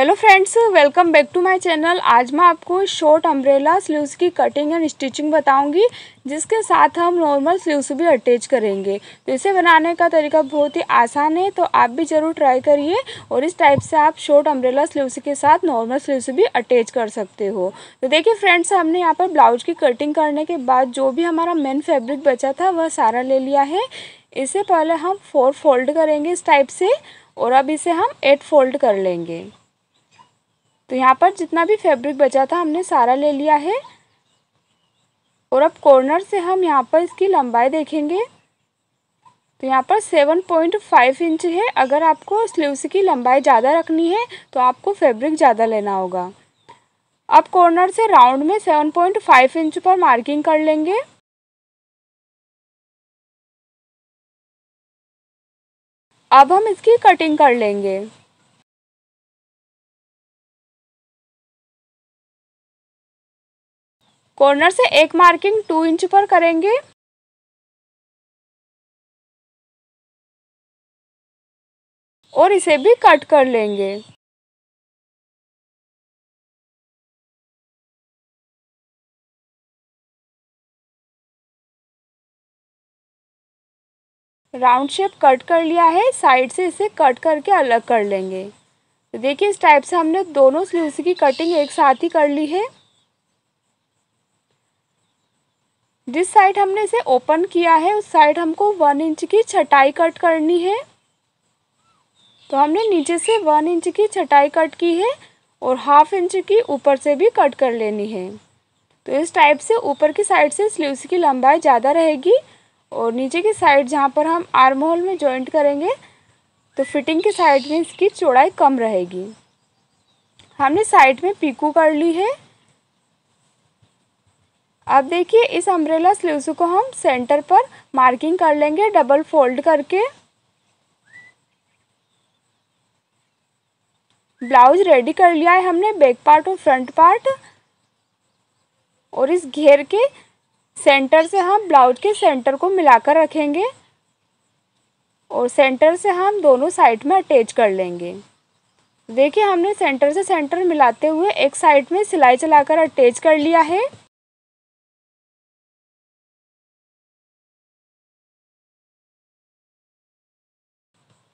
Hello friends welcome back to my channel आज मैं आपको शॉर्ट अम्ब्रेला स्लीव्स की कटिंग एंड स्टिचिंग बताऊँगी, जिसके साथ हम नॉर्मल स्लीव्स भी अटैच करेंगे। तो इसे बनाने का तरीका बहुत ही आसान है तो आप भी ज़रूर ट्राई करिए और इस टाइप से आप शॉर्ट अम्ब्रेला स्लीव्स के साथ नॉर्मल स्लीव्स भी अटैच कर सकते हो। तो देखिए फ्रेंड्स हमने यहाँ पर ब्लाउज की कटिंग करने के बाद जो भी हमारा मेन फेब्रिक बचा था, वह सारा ले लिया है। इससे पहले हम फोर फोल्ड करेंगे इस टाइप से और अब इसे हम एट फोल्ड कर लेंगे। तो यहाँ पर जितना भी फैब्रिक बचा था, हमने सारा ले लिया है। और अब कॉर्नर से हम यहाँ पर इसकी लंबाई देखेंगे। तो यहाँ पर सेवन पॉइंट फाइव इंच है। अगर आपको स्लीव्स की लंबाई ज़्यादा रखनी है तो आपको फैब्रिक ज़्यादा लेना होगा। अब कॉर्नर से राउंड में सेवन पॉइंट फाइव इंच पर मार्किंग कर लेंगे। अब हम इसकी कटिंग कर लेंगे। कॉर्नर से एक मार्किंग टू इंच पर करेंगे। और इसे भी कट कर लेंगे। राउंड शेप कट कर लिया है साइड से इसे कट करके अलग कर लेंगे। तो देखिए, इस टाइप से हमने दोनों स्लीव्स की कटिंग एक साथ ही कर ली है। जिस साइड हमने इसे ओपन किया है, उस साइड हमको वन इंच की छटाई कट करनी है। तो हमने नीचे से वन इंच की छटाई कट की है और हाफ़ इंच की ऊपर से भी कट कर लेनी है। तो इस टाइप से ऊपर की साइड से स्लीव्स की लंबाई ज़्यादा रहेगी और नीचे की साइड जहाँ पर हम आर्म होल में जॉइंट करेंगे तो फिटिंग की साइड में इसकी चौड़ाई कम रहेगी। हमने साइड में पीकू कर ली है। अब देखिए, इस अम्ब्रेला स्लीव्स को हम सेंटर पर मार्किंग कर लेंगे डबल फोल्ड करके। ब्लाउज रेडी कर लिया है हमने बैक पार्ट और फ्रंट पार्ट और इस घेर के सेंटर से हम ब्लाउज के सेंटर को मिलाकर रखेंगे। और सेंटर से हम दोनों साइड में अटैच कर लेंगे। देखिए, हमने सेंटर से सेंटर मिलाते हुए एक साइड में सिलाई चलाकर अटैच कर लिया है।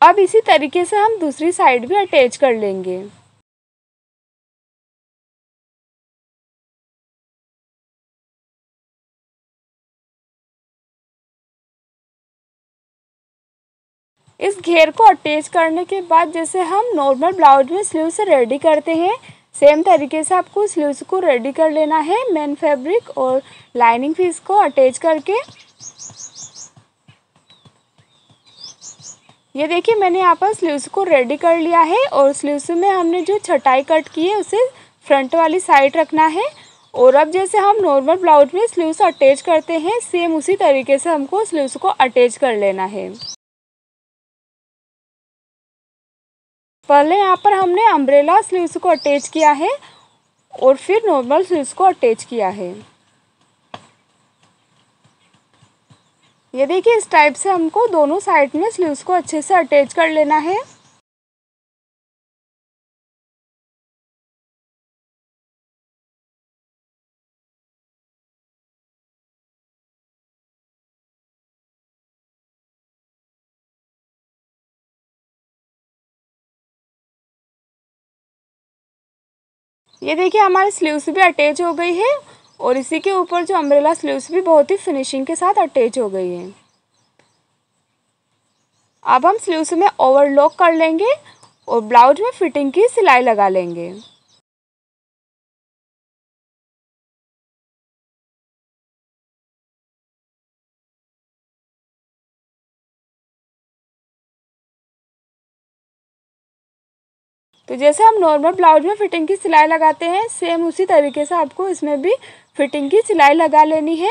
अब इसी तरीके से हम दूसरी साइड भी अटैच कर लेंगे। इस घेर को अटैच करने के बाद जैसे हम नॉर्मल ब्लाउज में स्लीव से रेडी करते हैं सेम तरीके से आपको स्लीव्स को रेडी कर लेना है मेन फैब्रिक और लाइनिंग पीस को अटैच करके। ये देखिए, मैंने यहाँ पर स्लीव्स को रेडी कर लिया है और स्लीव्स में हमने जो छटाई कट की है, उसे फ्रंट वाली साइड रखना है। और अब जैसे हम नॉर्मल ब्लाउज में स्लीव्स अटैच करते हैं सेम उसी तरीके से हमको स्लीव्स को अटैच कर लेना है। पहले यहाँ पर हमने अम्ब्रेला स्लीव्स को अटैच किया है और फिर नॉर्मल स्लीव्स को अटैच किया है। ये देखिए, इस टाइप से हमको दोनों साइड में स्लीव्स को अच्छे से अटैच कर लेना है। ये देखिए, हमारे स्लीव्स भी अटैच हो गई है। और इसी के ऊपर जो अम्ब्रेला स्लीव्स भी बहुत ही फिनिशिंग के साथ अटैच हो गई है। अब हम स्लीव्स में ओवरलॉक कर लेंगे और ब्लाउज में फिटिंग की सिलाई लगा लेंगे। तो जैसे हम नॉर्मल ब्लाउज में फिटिंग की सिलाई लगाते हैं सेम उसी तरीके से आपको इसमें भी फिटिंग की सिलाई लगा लेनी है।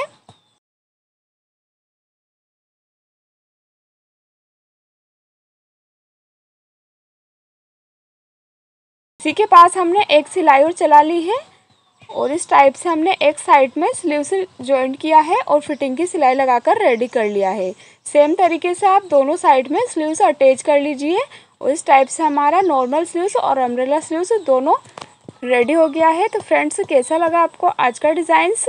इसी के पास हमने एक सिलाई और चला ली है और इस टाइप से हमने एक साइड में स्लीव से जॉइंट किया है और फिटिंग की सिलाई लगाकर रेडी कर लिया है। सेम तरीके से आप दोनों साइड में स्लीव से अटैच कर लीजिए। और इस टाइप से हमारा नॉर्मल स्लीव्स और अम्ब्रेला स्लीव्स दोनों रेडी हो गया है। तो फ्रेंड्स कैसा लगा आपको आज का डिज़ाइंस